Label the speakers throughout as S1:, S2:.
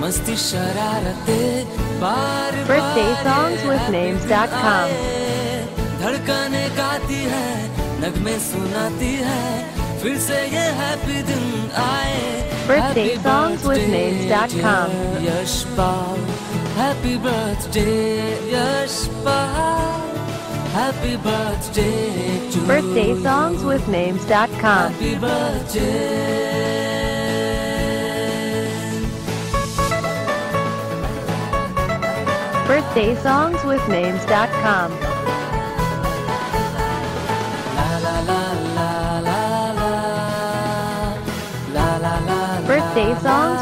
S1: मस्ती
S2: Birthday songs with names.com.
S1: Happy दिन आए अपनों की चाहते मस्ती शरारते बार
S2: Birthday
S1: bar
S2: songs with
S1: happy दिन
S2: names.com.
S1: आए। धड़कने गाती है नगमे सुनाती है फिर से ये हैप्पी दिन आए
S2: Birthday
S1: Happy
S2: songs with
S1: birthday,
S2: names.com.
S1: dear Yashpal Happy birthday Yashpal Happy birthday to
S2: Birthday
S1: you.
S2: songs with names.com.
S1: Happy birthday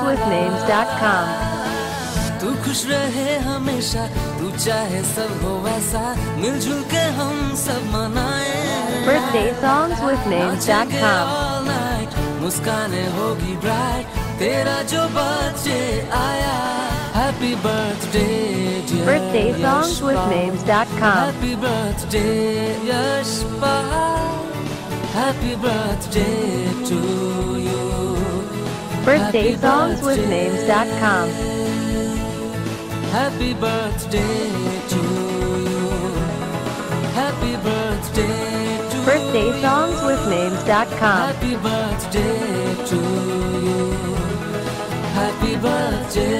S2: with names.com.
S1: तू खुश रहे हमेशा तू चाहे सब हो वैसा मिलजुल के हम सब मनाए
S2: Birthday songs with
S1: नाचेंगे
S2: names.com.
S1: all night, मुस्काने होगी ब्राइट तेरा जो बर्थडे आया happy birthday birthdayssongswithnames.com. Happy birthday, Yashpal. Happy
S2: birthday to you. birthdayssongswithnames.com.
S1: Happy birthday to you. Happy birthday to
S2: birthdayssongswithnames.com.
S1: Happy birthday to you. Happy birthday.